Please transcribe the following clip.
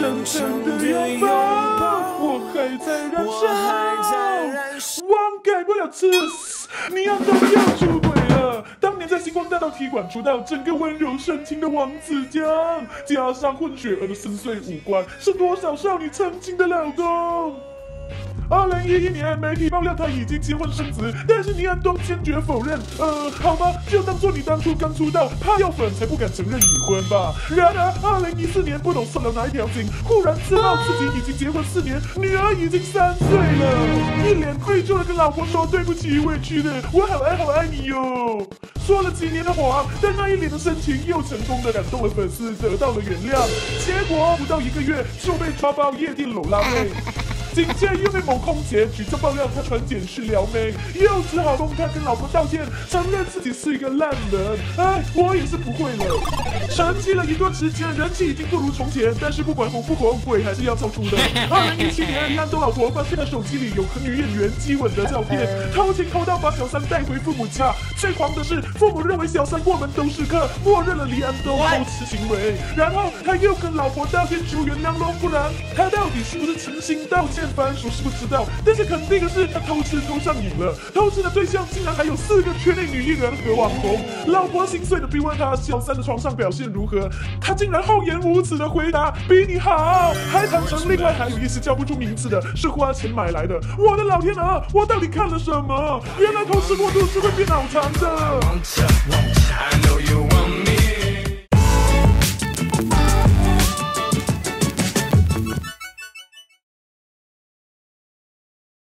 深沉的拥抱，我还在燃烧，忘改不了吃，你要都要出轨了。当年在星光大道踢馆出道，整个温柔深情的王子江，加上混血儿的深邃五官，是多少少女曾经的老公。二零一一年，媒体爆料他已经结婚生子，但是倪安东坚决否认。呃，好吧，就当做你当初刚出道怕要粉才不敢承认已婚吧。然而，二零一四年不懂送了哪一条筋，忽然知道自己已经结婚四年，女儿已经三岁了，一脸愧疚的跟老婆说对不起，委屈的，我好爱好爱你哟。说了几年的谎，但那一脸的深情又成功的感动了粉丝，得到了原谅。结果不到一个月就被抓包夜店搂拉妹。紧接着又被某空姐举证爆料，他传简讯撩妹，又只好公开跟老婆道歉，承认自己是一个烂人。哎，我也是不会了。沉寂了一段时间，人气已经不如从前，但是不管红不红，鬼还是要照出的。二零一七年，李安东老婆发现了手机里有和女演员接吻的照片，偷情偷到把小三带回父母家。最狂的是，父母认为小三过门都是客，默认了李安东偷吃行为。然后他又跟老婆道歉求原谅喽，不然他到底是不是诚心道歉？番薯是不知道，但是肯定的是他偷吃偷上瘾了。偷吃的对象竟然还有四个圈内女艺人和网红。老婆心碎的逼问他小三的床上表现如何，他竟然厚颜无耻的回答比你好，还坦诚另外还有一些叫不出名字的，是花钱买来的。我的老天啊，我到底看了什么？原来偷吃过度是会变脑残的。